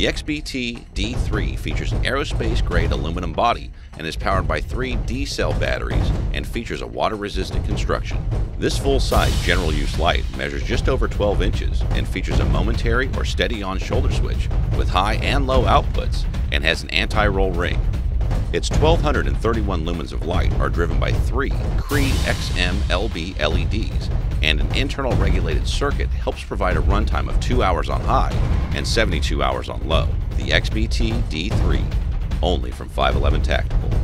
The XBT D3 features an aerospace grade aluminum body and is powered by three D cell batteries and features a water resistant construction. This full size general use light measures just over 12 inches and features a momentary or steady on shoulder switch with high and low outputs and has an anti roll ring. Its 1231 lumens of light are driven by three Cree XM LB LEDs, and an internal regulated circuit helps provide a runtime of 2 hours on high and 72 hours on low. The XBT D3, only from 511 Tactical.